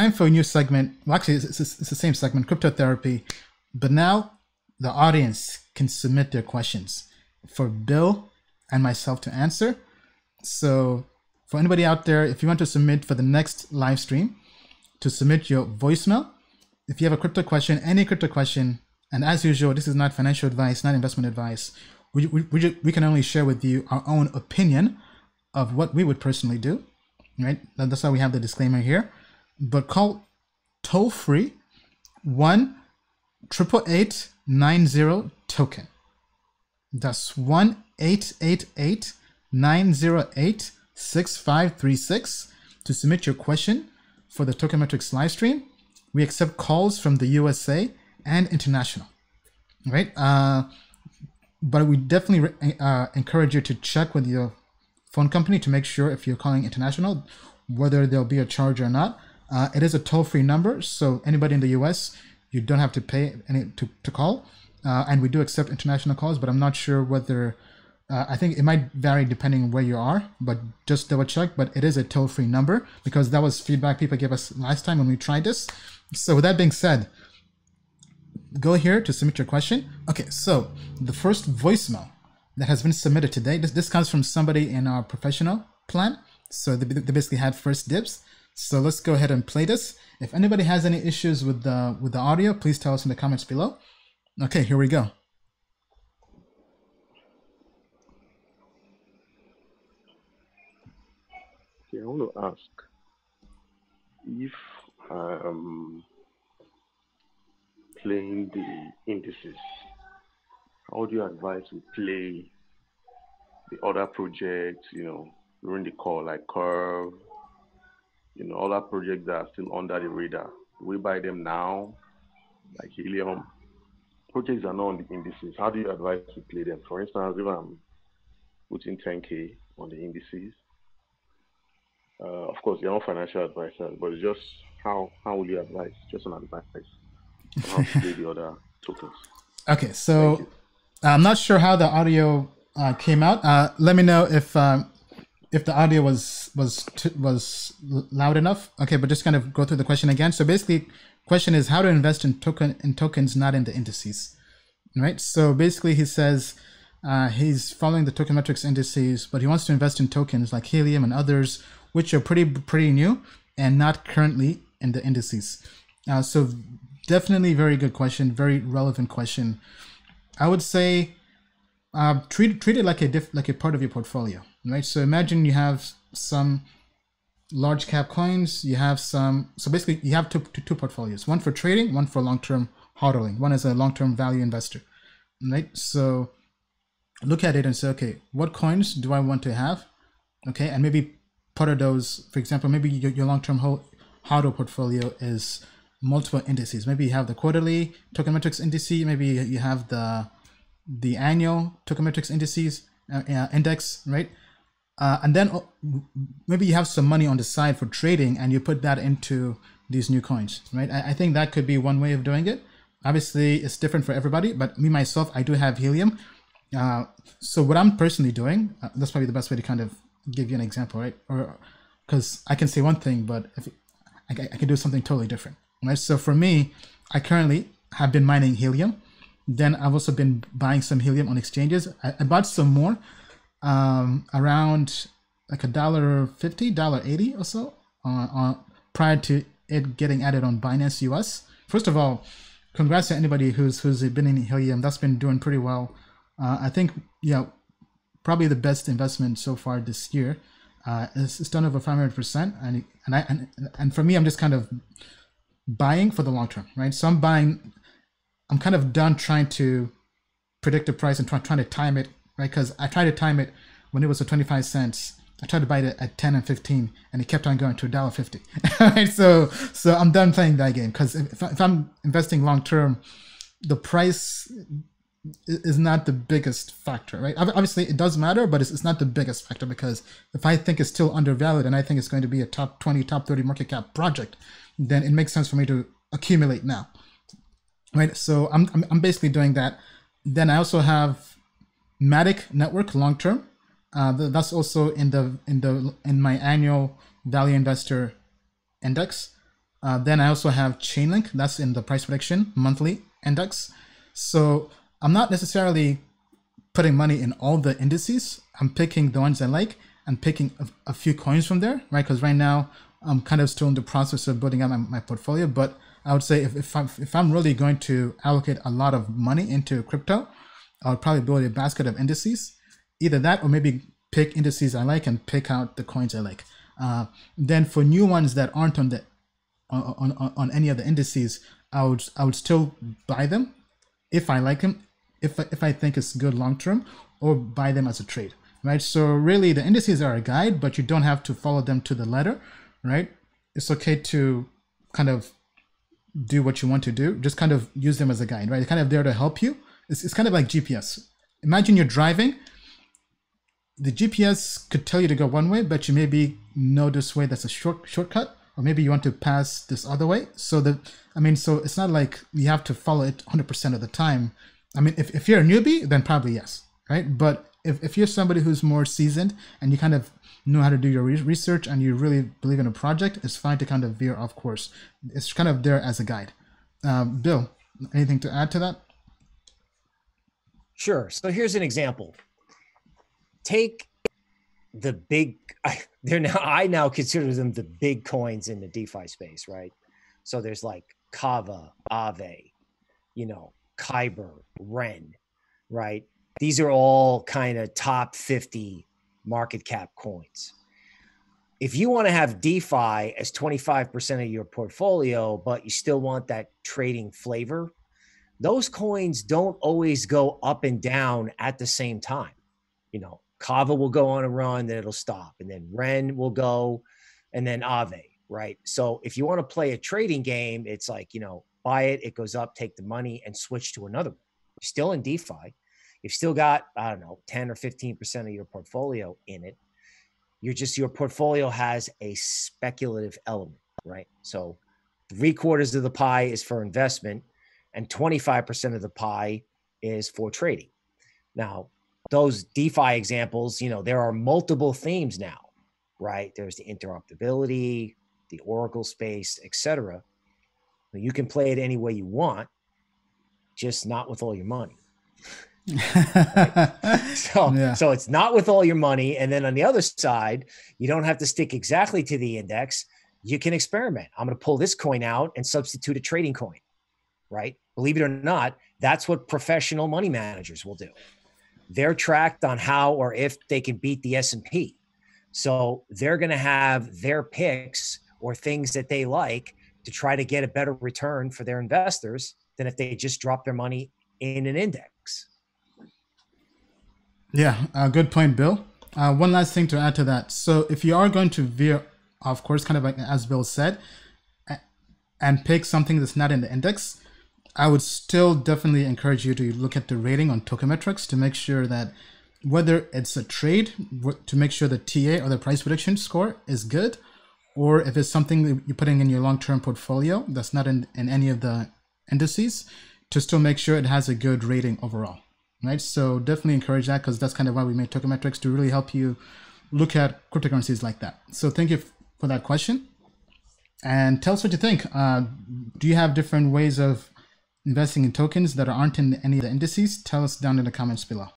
time for a new segment. Well, actually, it's, it's, it's the same segment, crypto therapy, but now the audience can submit their questions for Bill and myself to answer. So, for anybody out there, if you want to submit for the next live stream, to submit your voicemail. If you have a crypto question, any crypto question, and as usual, this is not financial advice, not investment advice. We, we, we, we can only share with you our own opinion of what we would personally do, right? That's why we have the disclaimer here. But call toll free one triple eight nine zero token. That's one eight eight eight nine zero eight six five three six to submit your question for the Tokenmetrics live stream. We accept calls from the USA and international, right? Uh, but we definitely uh, encourage you to check with your phone company to make sure if you're calling international, whether there'll be a charge or not. Uh, it is a toll-free number, so anybody in the US, you don't have to pay any to, to call. Uh, and we do accept international calls, but I'm not sure whether uh, I think it might vary depending on where you are, but just double check. But it is a toll free number because that was feedback people gave us last time when we tried this. So, with that being said, go here to submit your question. Okay, so the first voicemail that has been submitted today, this, this comes from somebody in our professional plan. So, they, they basically had first dibs. So, let's go ahead and play this. If anybody has any issues with the with the audio, please tell us in the comments below. Okay, here we go. Okay, I want to ask if I'm playing the indices, how do you advise we play the other projects, you know, during the call, like Curve, you know, other projects that are still under the radar? We buy them now, like Helium? Projects are not on the indices. How do you advise to play them? For instance, if I'm putting 10K on the indices, uh, of course, you're not financial advisor, but it's just how how will you advise? Just an advice how to play the other tokens. Okay, so I'm not sure how the audio uh, came out. Uh, let me know if um, if the audio was was was loud enough. Okay, but just kind of go through the question again. So basically, question is how to invest in token in tokens, not in the indices, right? So basically, he says. Uh, he's following the token metrics indices, but he wants to invest in tokens like Helium and others which are pretty pretty new and not currently in the indices. Uh, so definitely very good question, very relevant question. I would say uh, treat treat it like a diff, like a part of your portfolio, right? So imagine you have some large cap coins. You have some. So basically, you have two, two, two portfolios: one for trading, one for long term hodling. One is a long term value investor, right? So look at it and say, okay, what coins do I want to have? Okay, and maybe part of those, for example, maybe your, your long-term hodl portfolio is multiple indices. Maybe you have the quarterly tokenmetrics indices. Maybe you have the the annual tokenmetrics indices uh, uh, index, right? Uh, and then uh, maybe you have some money on the side for trading, and you put that into these new coins, right? I, I think that could be one way of doing it. Obviously, it's different for everybody, but me myself, I do have helium. Uh, so what I'm personally doing, uh, that's probably the best way to kind of give you an example, right? Or because I can say one thing, but if I, I can do something totally different, right? So for me, I currently have been mining helium. Then I've also been buying some helium on exchanges. I, I bought some more, um, around like a dollar fifty, dollar eighty or so, uh, uh, prior to it getting added on Binance US. First of all, congrats to anybody who's who's been in helium. That's been doing pretty well. Uh, I think yeah, probably the best investment so far this year. Uh, it's, it's done over 500%. And, and, I, and, and for me, I'm just kind of buying for the long term, right? So I'm buying, I'm kind of done trying to predict the price and try, trying to time it, right? Because I tried to time it when it was at 25 cents. I tried to buy it at 10 and 15 and it kept on going to $1.50. right? So, so I'm done playing that game because if, if I'm investing long term, the price is not the biggest factor, right? Obviously, it does matter, but it's, it's not the biggest factor because if I think it's still undervalued and I think it's going to be a top 20, top 30 market cap project, then it makes sense for me to accumulate now, right? So I'm, I'm basically doing that. Then I also have Matic Network long term. Uh, that's also in the in the in my annual value investor index. Uh, then I also have Chainlink. That's in the price prediction monthly index. So I'm not necessarily putting money in all the indices. I'm picking the ones I like and picking a, a few coins from there, right? Because right now I'm kind of still in the process of building up my, my portfolio. But I would say if, if, I'm, if I'm really going to allocate a lot of money into crypto, I would probably build a basket of indices. Either that or maybe pick indices I like and pick out the coins I like. Uh, then for new ones that aren't on the on, on, on any of the indices, I would I would still buy them if I like them, if if I think it's good long term, or buy them as a trade, right? So really, the indices are a guide, but you don't have to follow them to the letter, right? It's okay to kind of do what you want to do. Just kind of use them as a guide, right? They're kind of there to help you. It's, it's kind of like GPS. Imagine you're driving. The GPS could tell you to go one way, but you maybe know this way that's a short shortcut or maybe you want to pass this other way. So that I mean, so it's not like you have to follow it 100% of the time. I mean, if, if you're a newbie, then probably yes, right? But if, if you're somebody who's more seasoned and you kind of know how to do your research and you really believe in a project, it's fine to kind of veer off course. It's kind of there as a guide. Um, Bill, anything to add to that? Sure. So here's an example. Take the big I, they're now I now consider them the big coins in the DeFi space, right? So there's like Kava, Aave, you know, Kyber, Ren, right? These are all kind of top 50 market cap coins. If you want to have DeFi as 25% of your portfolio, but you still want that trading flavor, those coins don't always go up and down at the same time. You know, Kava will go on a run, then it'll stop, and then Ren will go, and then Aave, right? So if you want to play a trading game, it's like you know, buy it, it goes up, take the money, and switch to another one. still in DeFi, you've still got I don't know, ten or fifteen percent of your portfolio in it. You're just your portfolio has a speculative element, right? So three quarters of the pie is for investment, and twenty five percent of the pie is for trading. Now, those DeFi examples, you know, there are multiple themes now, right? There's the interoperability, the Oracle space, etc. You can play it any way you want, just not with all your money. so, yeah. so it's not with all your money. And then on the other side, you don't have to stick exactly to the index. You can experiment. I'm going to pull this coin out and substitute a trading coin, right? Believe it or not, that's what professional money managers will do they're tracked on how or if they can beat the S&P. So they're going to have their picks or things that they like to try to get a better return for their investors than if they just drop their money in an index. Yeah, uh, good point, Bill. Uh, one last thing to add to that. So if you are going to veer, of course, kind of like as Bill said, and pick something that's not in the index, I would still definitely encourage you to look at the rating on Tokenmetrics to make sure that whether it's a trade, to make sure the TA or the price prediction score is good, or if it's something that you're putting in your long term portfolio that's not in, in any of the indices, to still make sure it has a good rating overall. Right. So definitely encourage that because that's kind of why we made Tokenmetrics to really help you look at cryptocurrencies like that. So thank you for that question. And tell us what you think. Uh, do you have different ways of investing in tokens that aren't in any of the indices, tell us down in the comments below.